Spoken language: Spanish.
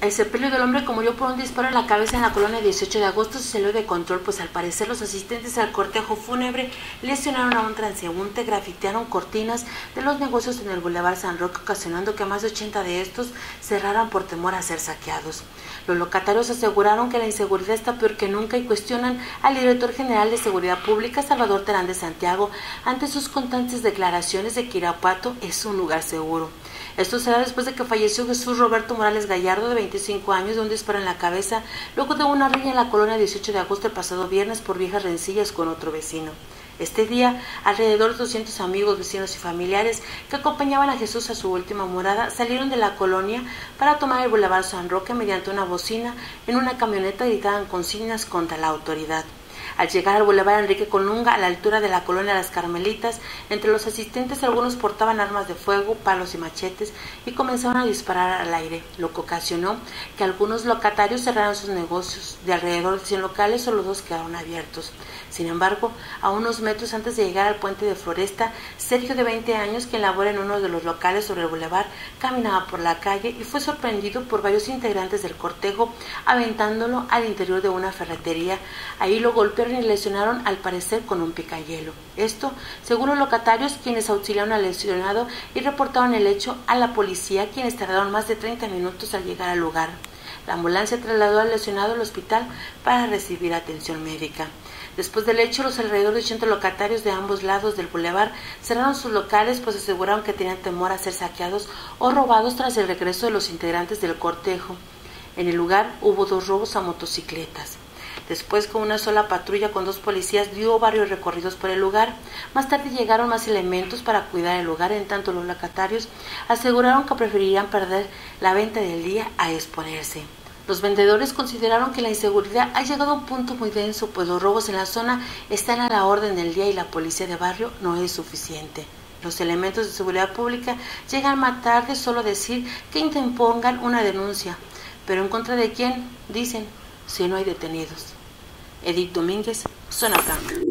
El sepelio del hombre murió por un disparo en la cabeza en la colonia 18 de agosto se salió de control, pues al parecer los asistentes al cortejo fúnebre lesionaron a un transeúnte, grafitearon cortinas de los negocios en el Boulevard San Roque, ocasionando que más de 80 de estos cerraran por temor a ser saqueados. Los locatarios aseguraron que la inseguridad está peor que nunca y cuestionan al director general de Seguridad Pública, Salvador Terán de Santiago, ante sus constantes declaraciones de que Irapuato es un lugar seguro. Esto será después de que falleció Jesús Roberto Morales Gallardo, de 25 años, de un disparo en la cabeza, luego de una riña en la colonia 18 de agosto el pasado viernes por viejas rencillas con otro vecino. Este día, alrededor de 200 amigos, vecinos y familiares que acompañaban a Jesús a su última morada salieron de la colonia para tomar el Boulevard San Roque mediante una bocina en una camioneta gritaban consignas contra la autoridad. Al llegar al Boulevard Enrique Colunga, a la altura de la colonia Las Carmelitas, entre los asistentes algunos portaban armas de fuego, palos y machetes y comenzaron a disparar al aire, lo que ocasionó que algunos locatarios cerraran sus negocios. De alrededor de 100 locales, solo dos quedaron abiertos. Sin embargo, a unos metros antes de llegar al puente de Floresta, Sergio, de 20 años, quien labora en uno de los locales sobre el Boulevard, caminaba por la calle y fue sorprendido por varios integrantes del cortejo aventándolo al interior de una ferretería. Ahí lo golpearon y lesionaron al parecer con un picayelo. Esto, según los locatarios, quienes auxiliaron al lesionado y reportaron el hecho a la policía, quienes tardaron más de 30 minutos al llegar al lugar. La ambulancia trasladó al lesionado al hospital para recibir atención médica. Después del hecho, los alrededor de 80 locatarios de ambos lados del bulevar cerraron sus locales pues aseguraron que tenían temor a ser saqueados o robados tras el regreso de los integrantes del cortejo. En el lugar hubo dos robos a motocicletas. Después, con una sola patrulla con dos policías, dio varios recorridos por el lugar. Más tarde llegaron más elementos para cuidar el lugar, en tanto los locatarios aseguraron que preferirían perder la venta del día a exponerse. Los vendedores consideraron que la inseguridad ha llegado a un punto muy denso, pues los robos en la zona están a la orden del día y la policía de barrio no es suficiente. Los elementos de seguridad pública llegan más tarde solo decir que interpongan una denuncia. Pero en contra de quién, dicen, si no hay detenidos. Edith Domínguez, Zona Franca.